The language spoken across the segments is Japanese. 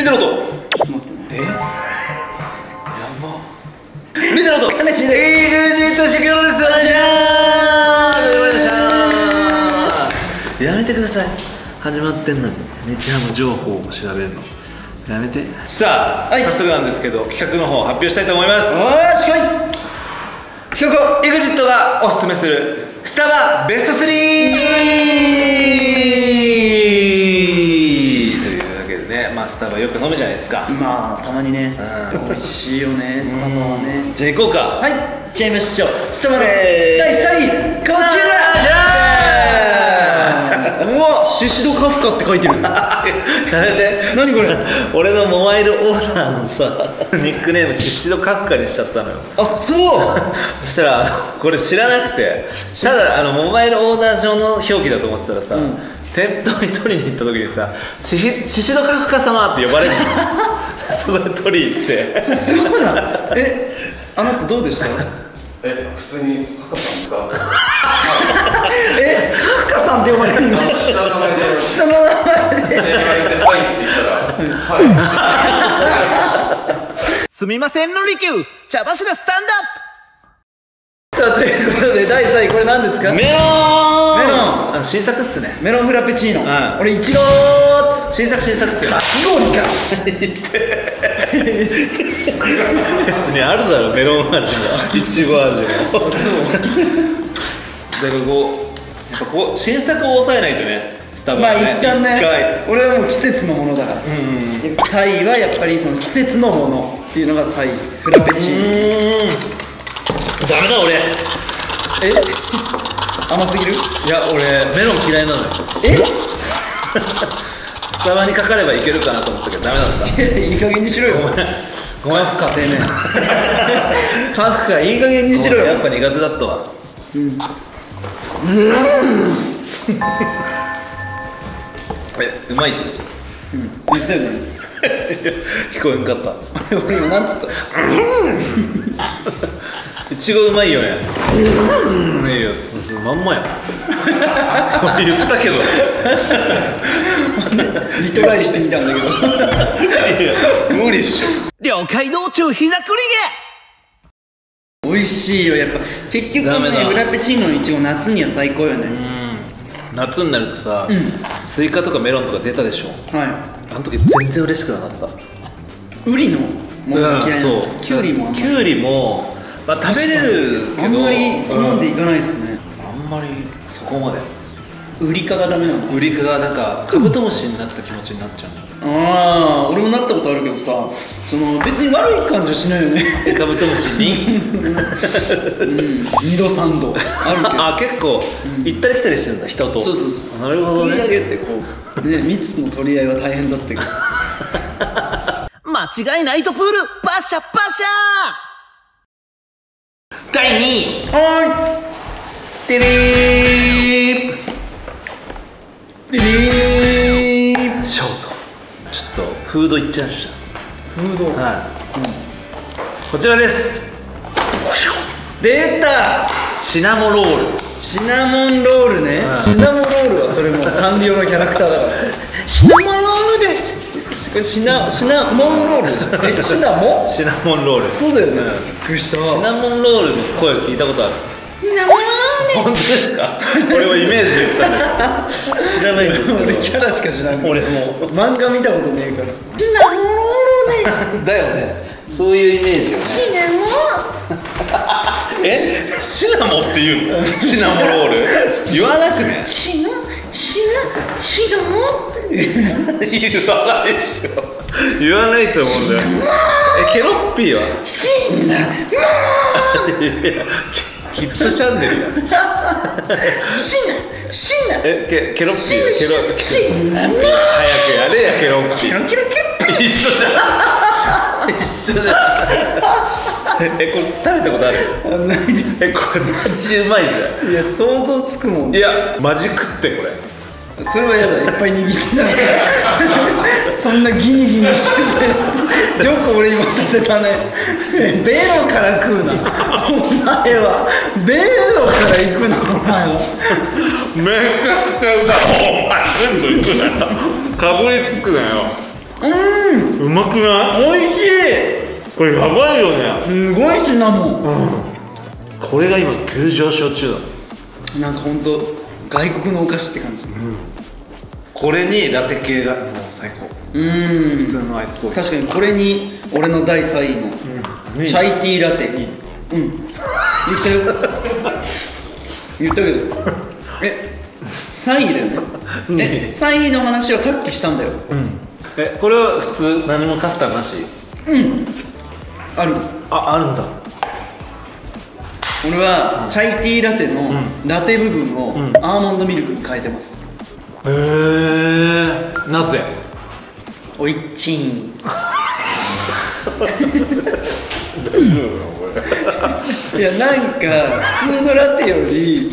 見てろと。ちょっと待ってね。え？やば。見てろと。かねちで EXIT シクロです。お願いします。やめてください。始まってんのに。日ハム情報を調べるの。やめて。さあ、はい。早速なんですけど企画の方発表したいと思います。よーし来い。企画 EXIT がおすすめするスタバベスト 3! スタバよく飲むじゃないですか。まあたまにね。うん。美味しいよねスタバはね。じゃあ行こうか。はいじゃあ行きましょう。スタバの第3位こちら。じゃうわシシドカフカって書いてる。あ やめて。何これ？俺のモバイルオーダーのさ ニックネームシシドカフカにしちゃったのよ。あそう。そしたらこれ知らなくて。ただあのモバイルオーダー上の表記だと思ってたらさ、ん店頭に取りに行った時にさ「シシシシドカフカ様」って呼ばれるの。そこで取り行って。そうなの？えあなたどうでした？え、普通にカカさんですか？えカフカさんって呼ばれるの？下の名前で下の名前で言われて「はい」って言ったら「はい」すみませんのりきゅう茶柱スタンさあということで第3位これ何ですか？ドメロンン新作っすね。メロンフラペチーノ、ん。俺いちごー新作新作っすよ。イゴリか。別にあるだろメロン味も。いちご味も。そう。だからこうやっぱこう新作を抑えないとね。スタバまあ一旦ね。俺はもう季節のものだから、3位はやっぱりその季節のものっていうのが3位です。フラペチーノ。うーん。ダメだ俺。いえ？甘すぎる？や俺メロン嫌いなのよ。え？スタバにかかればいけるかなと思ったけどダメだった。いい加減にしろよ。ごめん。ごめんカフカてめえカフカいい加減にしろよ。やっぱ苦手だったわ。えうまいって？言ったよね。聞こえんかった。俺今なんつった？いちごうまいよね。いやそそまんまや。俺 言ったけど。リトライしてみたんだけど。いや無理っしょ。了解道中膝くり美味しいよやっぱ。結局ねフラペチーノのいちご夏には最高よね、夏になるとさ、スイカとかメロンとか出たでしょ。はい。あの時全然嬉しくなかった。ウリのものが嫌いなそう。キュウリもあんまり。キュウリも、まあ、食べれるけどあんまり好んでいかないですね、あんまりそこまで。ウリ科がダメなの？ウリ科がなんかカブトムシになった気持ちになっちゃうああ俺もなったことあるけどさその別に悪い感じはしないよね。カブトムシに？2度3度。あるけど。あ結構行ったり来たりしてるんだ人と。そうそうそう。なるほどすくい上ねげてこうね蜜の取り合いは大変だったけど間違いないとプールパシャパシ第2位はテレーーいででーショート。ちょっとフードいっちゃいましフード。たはい、こちらです。出た。シナモロール。シナモンロールね、うんシナモロールはそれもうサンリオのキャラクターだから。シナモロシナシナモンロール？え シナモ？ンシナモンロール。そうだよね、ん。びっくりした。シナモンロールの声聞いたことある？シナモロ本当ですか？俺はイメージで言ったんだけど知らないんです俺けキャラしか知らん。俺も。う漫画見たことねえから。シナモロールですどだよね。そういうイメージよね。シナモ？え？シナモって言うの？シナモロール？言わなくね。シナ？シナシナモって言わないでしょ言わないと思うんだよえケロッピーはシナキッズチャンネルや死ぬ死ぬえケケロッピーケロシナモ早くやれやケロッピーケロケロケロ一緒じゃん。一緒じゃん。えこれ食べたことある？あないです。えこれマジうまいぜいや想像つくもん。いやマジ食ってこれ。それは嫌だいっぱい握ってたから。そんなギニギニしてたやつ。よく俺今させたね。ベロから食うな。お前は。ベロから行くなお前は。めちゃくちゃうまい。お前全部いくなよ。かぶりつくなようん。うまくない？おいしい。これやばいよね。すごいシナモンこれが今急上昇中だ。なんかほんと外国のお菓子って感じ。これにラテ系がもう最高。うん。普通のアイスコーヒー。確かにこれに俺の第3位のチャイティーラテ。うん。言ったよ。言ったけど。え3位だよね。え3位の話はさっきしたんだよえこれは普通何もカスタムなし？ある。ああるんだ。俺はチャイティーラテのラテ部分をアーモンドミルクに変えてます。へえなぜ？おいっちん。いやなんか普通のラテより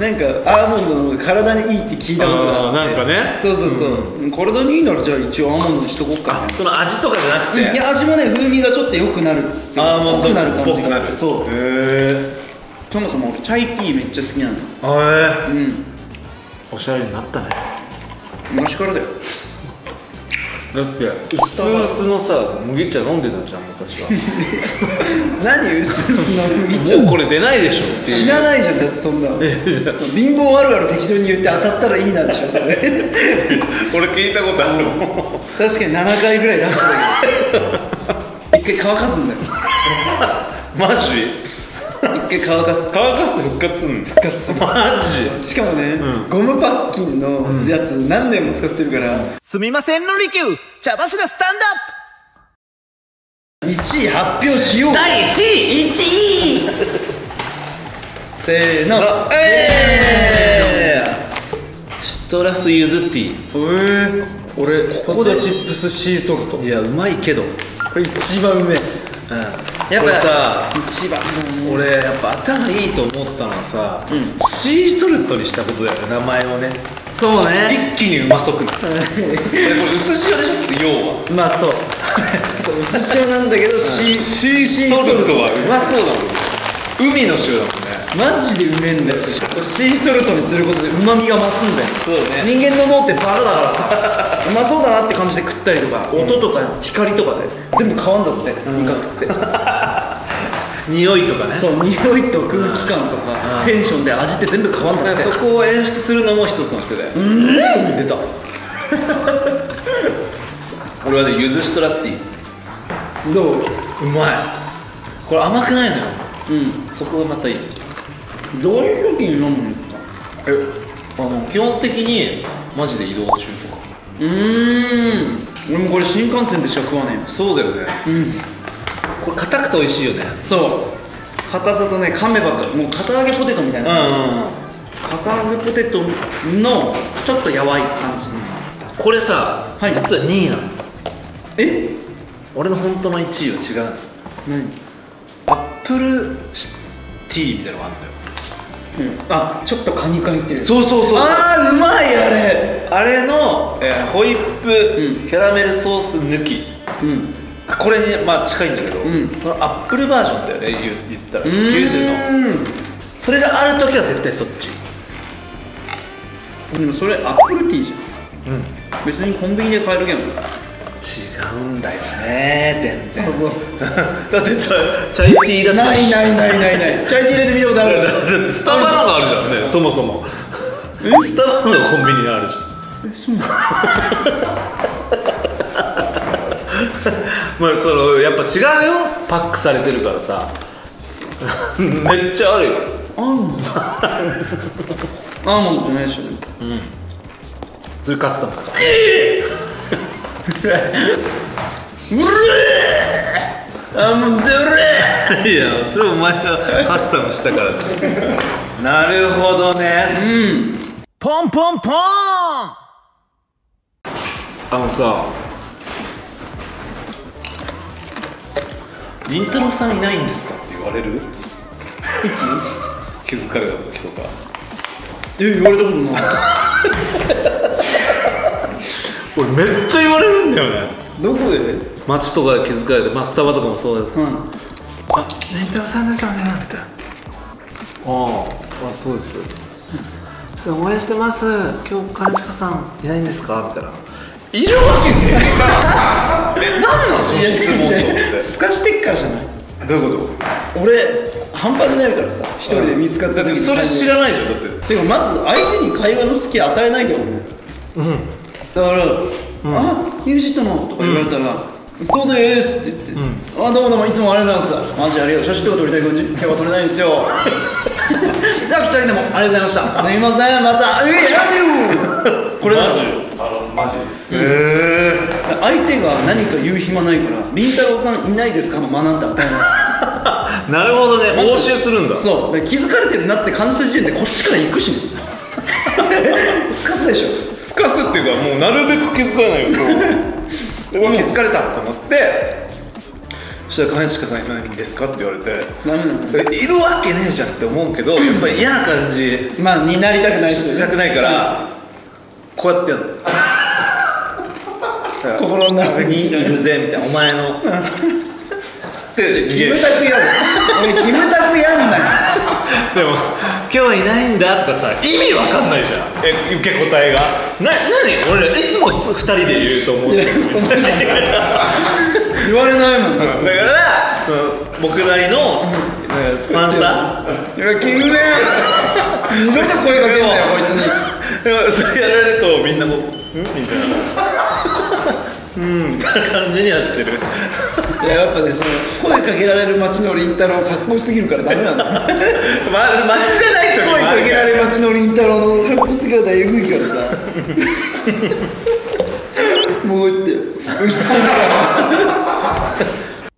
なんかアーモンドの方が体にいいって聞いたことがあって。なんかね。そうそうそう、体にいいならじゃあ一応アーモンドにしとこうかな。その味とかじゃなくて？いや味もね風味がちょっと良くなる。アーモンド濃くなる感じっぽくなる。そう。へそもそも俺チャイティーめっちゃ好きなの。えうん。おしゃれになったね。昔からだよだって薄々のさ麦茶飲んでたじゃん昔は。何薄々の麦茶？もうこれ出ないでしょっていう。知らないじゃんだってそんな。のそう貧乏あるある適当に言って当たったらいいなでしょそれ。俺聞いたことあるもん。確かに7回ぐらい出したけど。一回乾かすんだよ。マジ？乾かす。乾かすと復活すんの？復活する。マジ？しかもね、ゴムパッキンのやつ何年も使ってるから、すみませんのりきゅう茶柱スタン1位発表しよう。第1位。1位。せーの。えー、シトラスユズティえー、俺ここでチップスシーソルト。いやうまいけど。うんこれ一番うめえやっこれぱさ一番う俺やっぱ頭いいと思ったのはさ、シーソルトにしたことだよね名前をね。そうね。一気にうまそくなる。これ薄塩でしょ？要は。まあそう。そう薄塩なんだけどシーシーソルトはうまそうだもん海の塩だもんねマジでうめえんだよ。シーソルトにすることでうまみが増すんだよ。そうね。人間の脳ってバカだからさ。うまそうだなって感じで食ったりとか、音とか光とかで。全部変わんだって味覚って。匂いとかね。そう匂いと空気感とかテンションで味って全部変わんだだってそこを演出するのも一つの手だよ、出た。俺はねゆずシトラスティどう？うまい。これ甘くないのよ。うん。そこがまたいいどういう時に飲むんですか？えあの基本的にマジで移動中とか。うーん。俺もこれ新幹線でしか食わねえよそうだよね。うん。これ硬くて美味しいよね。そう。硬さとね噛めばかもう片揚げポテトみたいな、うん片揚げポテトのちょっとやわい感じ、これさ、はい。実は2位なの。え？俺の本当の1位は違う。の何？アップルティーみたいなのがあるんだようん。あちょっとカニカニってるそうそうそうあーうまいあれ。あれの、えーホイップ、うん。キャラメルソース抜き。うん。これにまあ近いんだけど、ん。そのアップルバージョンだよね言ったら。うーん。ユーズの。それがある時は絶対そっち。でもそれアップルティーじゃん。うん。別にコンビニで買えるけど違うんだよね全然。だってチャチャイティーだないないないないない チャイティー入れて見たことある。だってスタバのがあるじゃんね。そもそも。スタバのがコンビニにあるじゃん。えそうなの？まあそのやっぱ違うよ。パックされてるからさ。めっちゃあるよ。あんの？アーモンドういうカスタムいやそれお前がカスタムしたから。だなるほどね。ポンポンポーン。あのさ「りんたろーさんいないんですか?」って言われる？気づかれた時とか。え言われたことない。俺めっちゃ言われるんだよねどこで？街とか気づかれてまあスタバとかもそうです、うん、あネタさんですよねみたいな。ああそうです、うん、応援してます。今日兼近さんいないんですか？みたいな。いるわけねえ。何なん？その質問とすかしてっからじゃない。どういうこと？俺半端じゃないからさ。一人で見つかった時それ知らないじゃんだって。てかまず相手に会話の隙与えないけどねうん。だからあユージットの」とか言われたら「そうです」って言って「あどうもどうもいつもありがとうございます」マジありがとう。写真とか撮りたい感じ。今日は撮れないんですよ。じゃあ二人でもありがとうございました。すいませんまた「えいラジオ」これだ。マジあのマジです。へ相手が何か言う暇ないから「凛太郎さんいないですか?」の間なんて与えないえなるほどね。応酬するんだ。そう。で気づかれてるなって感じた時点でこっちから行くしねすかすっていうかもうなるべく気づかないよ 気づかれたと思ってそしたら兼近さんいないんですか？って言われて。いるわけねえじゃんって思うけどやっぱり嫌な感じ。まあになりたくないしたくないからこうやってやるの。心の中にいるぜみたいな。お前の。つってキムタクやる俺キムタクやんなよ でも今日はいないんだとかさ意味わかんないじゃん。え受け答えが。な何？俺いつも2人で言うと思う。いやそんなの言われないもん。だからその僕なりのなんかファンさいやキムね。二度と声かけんなよこいつに。でもそれやられるとみんなこう「ん?」みたいなうん。感じにはしてるいややっぱねその声かけられる街の凛太郎かっこよすぎるからダメなんだ。ま街じゃないと声かけられる街の凛太郎のかっこつけ方えぐいからさ。もうってうっしゃ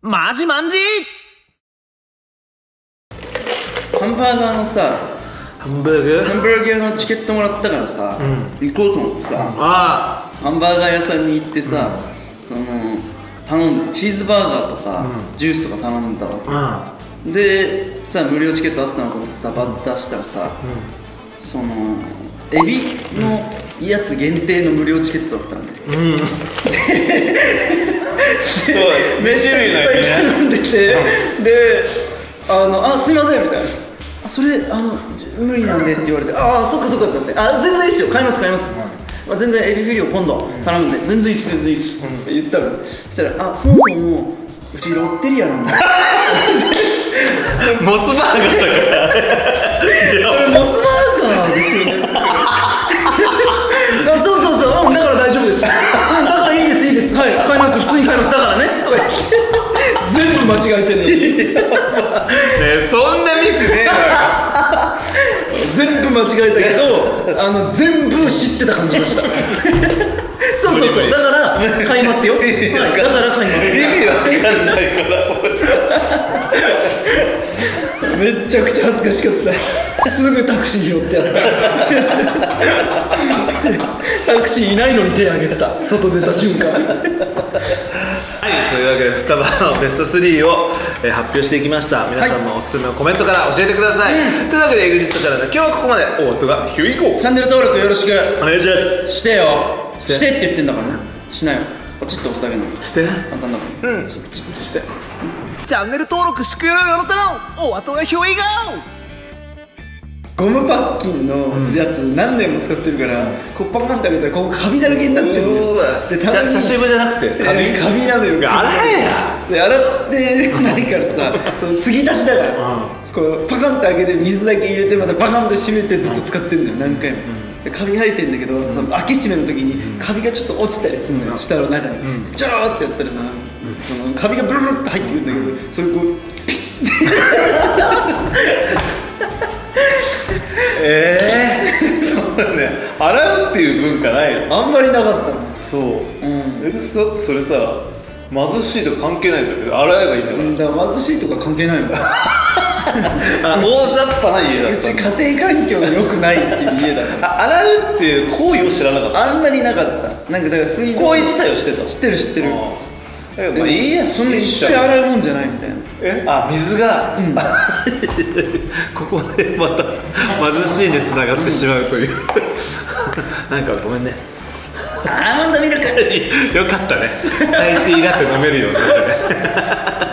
マジマンジ。ハンバーガーのさハンバーグ。ハンバーガーのチケットもらったからさ、行こうと思ってさ。あハンバーガー屋さんに行ってさ、その頼んでさチーズバーガーとか、ジュースとか頼んだわあでさ無料チケットあったのと思ってさバッタしたらさ、そのエビのやつ限定の無料チケットだったのね、そう目種類のやつね頼んでて、であのあすいませんみたいな。あそれあのじ無理なんでって言われてああそっかそっかってなってあ全然いいっすよ買います買いますっつって、まあ、全然エビフィリオ今度頼むんで全然いいっす全然いいっすって言ったの。そしたらあそもそもうちロッテリアなんだ。モスバーガーだか。ら それモスバーガーですよね。あそうそうそう、うん、だから大丈夫です、うん、だからいいですいいです。はい買います。普通に買います。だからね。とか言って全部間違えてんのに。ねそんなミスねえだ全部間違えたけど あの全部知ってた感じがした。そうそうそう。だから買いますよ、はい、だから買います。意味わかんないからそれ。めっちゃくちゃ恥ずかしかった。すぐタクシー拾ってやった。タクシーいないのに手挙げてた。外出た瞬間。はい、というわけでスタバのベスト3を、えー発表していきました。皆さんのおすすめのコメントから教えてください、というわけで EXIT チャンネル。今日はここまでお後がヒューイコチャンネル登録よろしく。お願いします。してよ。して。してって言ってんだからね。しないよ。ポチッと押すだけなの。して。簡単だから。うん。して。チャンネル登録しくよよろたの。お後がひょいがゴムパッキンのやつ何年も使ってるから、こうパカンって開けたらここカビだらけになってるで茶茶渋じゃなくて。カビカビなのよ。洗えや。で洗ってないからさその継ぎ足しだから、こうパカンって開けて水だけ入れてまたパカンと閉めてずっと使ってんのよ。何回も、でカビ生えてんだけど、その開け閉めの時にカビがちょっと落ちたりするのよ、下の中に、ジョーってやったらさ、そのカビがブルブルって入ってくるんだけどそれこうピええそうだね。洗うっていう文化ないの？ッあんまりなかった。のそう、ん。えでさそれさ貧しいとか関係ないんだけど洗えばいいんだから、うんだから貧しいとか関係ないもん。大雑把な家だった ち家庭環境が良くないっていう家だから。あ洗うっていう行為を知らなかった。あんまりなかった。なんかだから水道行為自体をしてた。知ってる知ってるあえまあいいやそんな一回う洗うもんじゃないみたいな。えあ水が、ここでまた貧しいにつながってしまうという。なんかごめんね。アーモンドミルクよかったね。チャイティーラテ飲めるようになってね